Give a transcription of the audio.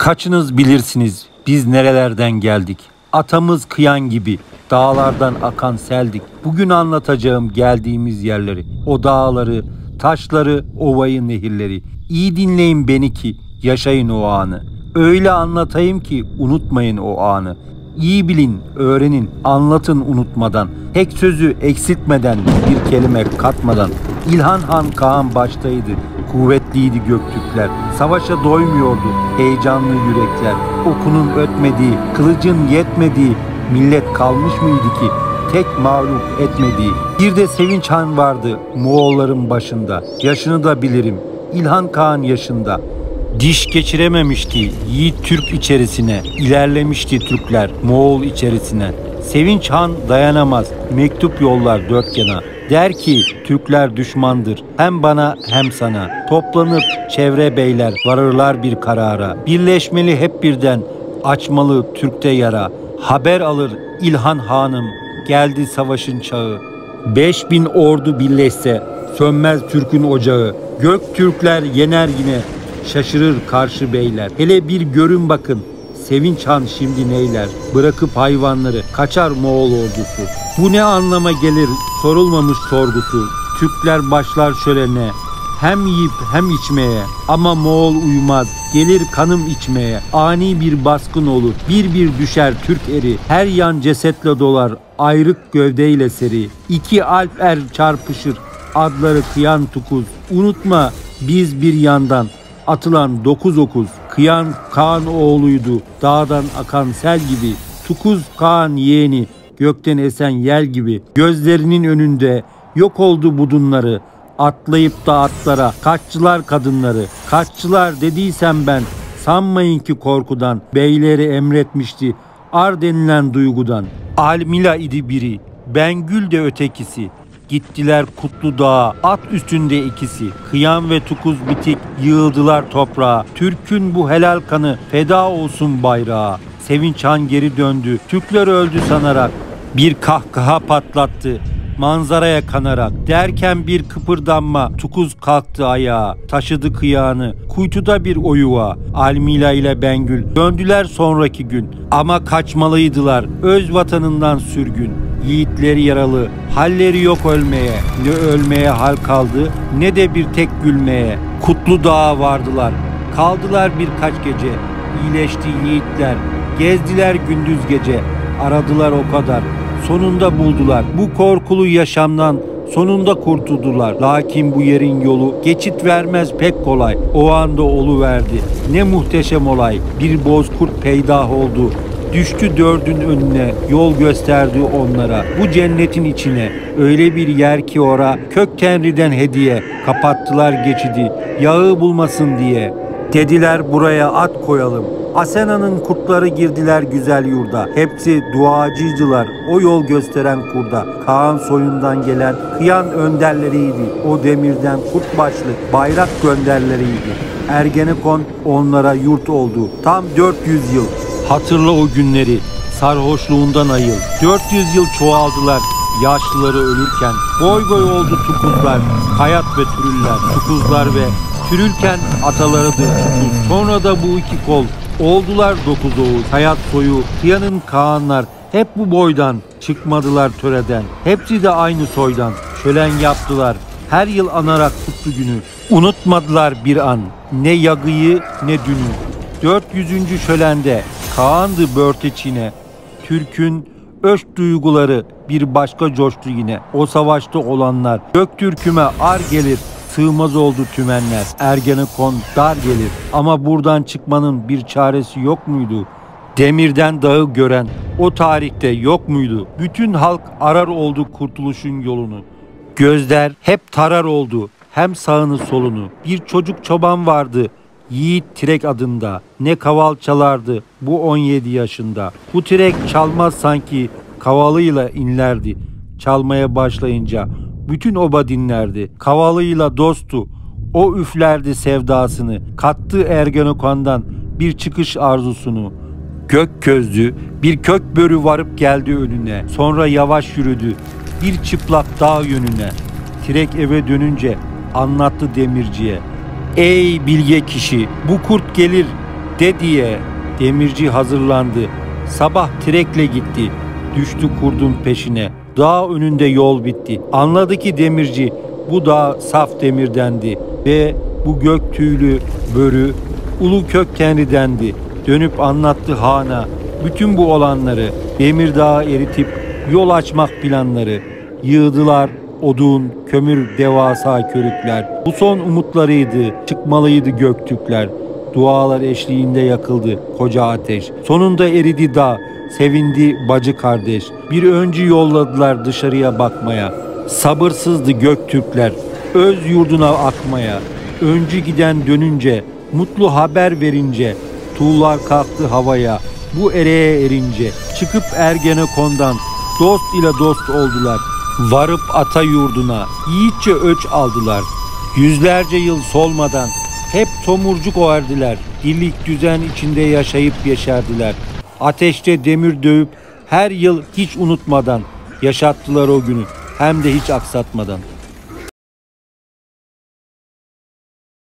Kaçınız bilirsiniz biz nerelerden geldik. Atamız kıyan gibi dağlardan akan seldik. Bugün anlatacağım geldiğimiz yerleri. O dağları, taşları, ovayı, nehirleri. İyi dinleyin beni ki yaşayın o anı. Öyle anlatayım ki unutmayın o anı. İyi bilin, öğrenin, anlatın unutmadan. Tek sözü eksiltmeden, bir kelime katmadan. İlhan Han Kaan baştaydı. Kuvvetliydi Göktürkler. Savaşa doymuyordu heyecanlı yürekler. Okunun ötmediği, kılıcın yetmediği millet kalmış mıydı ki tek mağlup etmediği. Bir de Sevinç Han vardı Moğolların başında. Yaşını da bilirim. İlhan Kağan yaşında. Diş geçirememişti Yiğit Türk içerisine. İlerlemişti Türkler Moğol içerisine. Sevinç Han dayanamaz. Mektup yollar dört yana. Der ki Türkler düşmandır hem bana hem sana. Toplanıp çevre beyler varırlar bir karara. Birleşmeli hep birden açmalı Türk'te yara. Haber alır İlhan Hanım geldi savaşın çağı. Beş bin ordu birleşse sönmez Türk'ün ocağı. Gök Türkler yener yine şaşırır karşı beyler. Hele bir görün bakın Sevinç Han şimdi neyler? Bırakıp hayvanları kaçar Moğol ordusu. Bu ne anlama gelir? Sorulmamış sorgusu. Türkler başlar şölene. Hem yiyip hem içmeye. Ama Moğol uymaz. Gelir kanım içmeye. Ani bir baskın olur. Bir bir düşer Türk eri. Her yan cesetle dolar. Ayrık gövdeyle seri. İki alp er çarpışır. Adları kıyan tukuz. Unutma biz bir yandan. Atılan dokuz okuz kıyan Kaan oğluydu dağdan akan sel gibi. Tukuz Kaan yeğeni gökten esen yel gibi. Gözlerinin önünde yok oldu budunları. Atlayıp da atlara kaççılar kadınları. Kaççılar dediysem ben sanmayın ki korkudan. Beyleri emretmişti ar denilen duygudan. Almila idi biri Bengül de ötekisi Gittiler Kutlu Dağa, at üstünde ikisi. Kıyam ve Tukuz bitik yığıldılar toprağa. Türk'ün bu helal kanı feda olsun bayrağa. Sevinç Han geri döndü, Türkler öldü sanarak. Bir kahkaha patlattı, manzaraya kanarak. Derken bir kıpırdanma, Tukuz kalktı ayağa. Taşıdı kıyağını, kuytuda bir oyuva. Almila ile Bengül döndüler sonraki gün. Ama kaçmalıydılar, öz vatanından sürgün. Yiğitleri yaralı, halleri yok ölmeye. Ne ölmeye hal kaldı, ne de bir tek gülmeye. Kutlu Dağa vardılar, kaldılar birkaç gece. İyileşti yiğitler, gezdiler gündüz gece. Aradılar o kadar, sonunda buldular. Bu korkulu yaşamdan sonunda kurtuldular. Lakin bu yerin yolu geçit vermez pek kolay. O anda olu verdi. Ne muhteşem olay. Bir bozkurt peydah oldu. Düştü dördün önüne, yol gösterdi onlara. Bu cennetin içine, öyle bir yer ki ora, kök tenriden hediye. Kapattılar geçidi, yağı bulmasın diye. Dediler buraya at koyalım. Asena'nın kurtları girdiler güzel yurda. Hepsi duacıydılar o yol gösteren kurda. Kaan soyundan gelen kıyan önderleriydi. O demirden kurt başlı bayrak gönderleriydi. Ergenekon onlara yurt oldu. Tam 400 yıl. Hatırla o günleri. Sarhoşluğundan ayıl. 400 yıl çoğaldılar yaşlıları ölürken. Boy boy oldu tukuzlar, hayat ve türüller. Tukuzlar ve türülken atalarıdır tukuz. Sonra da bu iki kol oldular dokuz oğuz. Hayat soyu, Tiyan'ın Kaanlar hep bu boydan çıkmadılar töreden. Hepsi de aynı soydan. Şölen yaptılar. Her yıl anarak kutlu günü. Unutmadılar bir an. Ne yagıyı ne dünü. 400. şölende Kaan'dı börteçine. Türk'ün öş duyguları bir başka coştu yine. O savaşta olanlar Göktürk'üme ar gelir. Sığmaz oldu tümenler. Ergenekon dar gelir. Ama buradan çıkmanın bir çaresi yok muydu? Demirden dağı gören o tarihte yok muydu? Bütün halk arar oldu kurtuluşun yolunu. Gözler hep tarar oldu hem sağını solunu. Bir çocuk çoban vardı Yiğit Tirek adında. Ne kaval çalardı bu 17 yaşında. Bu Tirek çalmaz sanki kavalıyla inlerdi. Çalmaya başlayınca bütün oba dinlerdi. Kavalıyla dostu. O üflerdi sevdasını. Kattı Ergenekon'dan bir çıkış arzusunu. Gök közlü bir kök börü varıp geldi önüne. Sonra yavaş yürüdü bir çıplak dağ yönüne. Tirek eve dönünce anlattı demirciye. Ey bilge kişi bu kurt gelir De diye demirci hazırlandı. Sabah trekle gitti. Düştü kurdun peşine. Dağ önünde yol bitti. Anladı ki demirci bu dağ saf demirdendi ve bu gök tüylü börü ulu kök kendidendi. Dönüp anlattı hana bütün bu olanları. Demir dağı eritip yol açmak planları. Yığdılar odun, kömür, devasa körükler. Bu son umutlarıydı, çıkmalıydı göktürkler. Dualar eşliğinde yakıldı koca ateş. Sonunda eridi dağ, sevindi bacı kardeş. Bir öncü yolladılar dışarıya bakmaya. Sabırsızdı Göktürkler, öz yurduna akmaya. Öncü giden dönünce, mutlu haber verince, tuğlar kalktı havaya. Bu ereğe erince, çıkıp Ergenekon'dan dost ile dost oldular. Varıp ata yurduna, yiğitçe öç aldılar. Yüzlerce yıl solmadan hep tomurcuk o erdiler. Dirlik düzen içinde yaşayıp yeşerdiler. Ateşte demir dövüp her yıl hiç unutmadan yaşattılar o günü hem de hiç aksatmadan.